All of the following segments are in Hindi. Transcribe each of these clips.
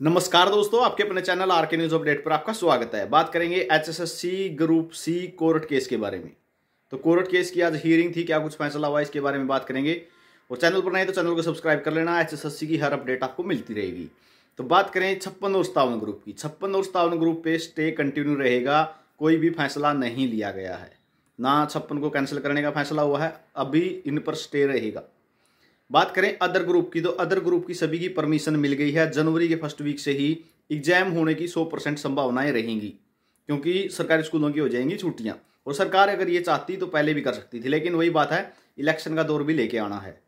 नमस्कार दोस्तों, आपके अपने channel R K news update पर आपका स्वागत है। बात करेंगे HSSC group C court case के बारे में। तो कोर्ट केस की आज हियरिंग थी, क्या कुछ फैसला हुआ इसके बारे में बात करेंगे। और चैनल पर नहीं तो चैनल को सब्सक्राइब कर लेना, एचएसएससी की हर अपडेट आपको मिलती रहेगी। तो बात करें छप्पन और सतावन ग्रुप की। छप्पन और सतावन ग्रुप पे स्टे कंटिन्यू रहेगा, कोई भी फैसला नहीं लिया गया है। ना छप्पन को कैंसिल करने का फैसला हुआ है, अभी इन पर स्टे रहेगा। बात करें अदर ग्रुप की तो अदर ग्रुप की सभी की परमिशन मिल गई है। जनवरी के फ़र्स्ट वीक से ही एग्ज़ाम होने की सौ परसेंट संभावनाएँ रहेंगी, क्योंकि सरकारी स्कूलों की हो जाएँगी छुट्टियाँ। और सरकार अगर ये चाहती तो पहले भी कर सकती थी, लेकिन वही बात है इलेक्शन का दौर भी लेके आना है।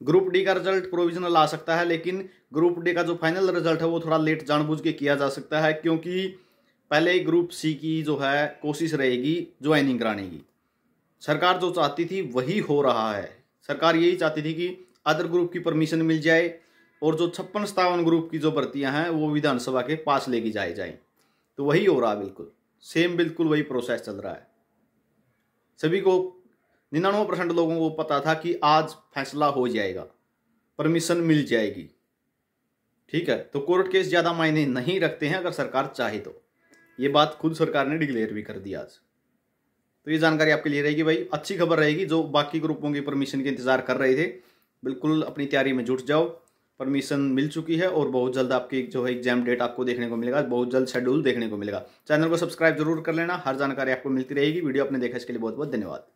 ग्रुप डी का रिज़ल्ट प्रोविजनल आ सकता है, लेकिन ग्रुप डी का जो फाइनल रिज़ल्ट है, वो थोड़ा लेट जानबूझ के किया जा सकता है, क्योंकि पहले ग्रुप सी की जो है कोशिश रहेगी ज्वाइनिंग कराने की। सरकार जो चाहती थी, वही हो रहा है। सरकार यही चाहती थी कि अदर ग्रुप की परमिशन मिल जाए और जो छप्पन सतावन ग्रुप की जो भर्तियाँ हैं, वो विधानसभा के पास लेके जाए जाए। तो वही हो रहा बिल्कुल। सेम बिल्कुल वही प्रोसेस चल रहा है। सभी को निन्यानवे परसेंट लोगों को पता था कि आज फैसला हो जाएगा। परमिशन मिल जाएगी। ठीक है? तो कोर्ट केस ज़्यादा मायने नहीं रखते हैं अगर सरकार चाहे तो। ये बात खुद सरकार ने डिक्लेयर भी कर दी आज। तो ये जानकारी आपके लिए रहेगी भाई। अच्छी खबर रहेगी जो बाकी ग्रुपों की परमिशन के इंतज़ार कर रहे थे। बिल्कुल अपनी तैयारी में जुट जाओ। परमिशन मिल चुकी है और बहुत जल्द आपकी जो है एग्ज़ाम डेट आपको देखने को मिलेगा। बहुत जल्द शेड्यूल देखने को मिलेगा। चैनल को सब्सक्राइब ज़रूर कर लेना। हर जानकारी आपको मिलती रहेगी। वीडियो आपने देखा, इसके लिए बहुत बहुत धन्यवाद।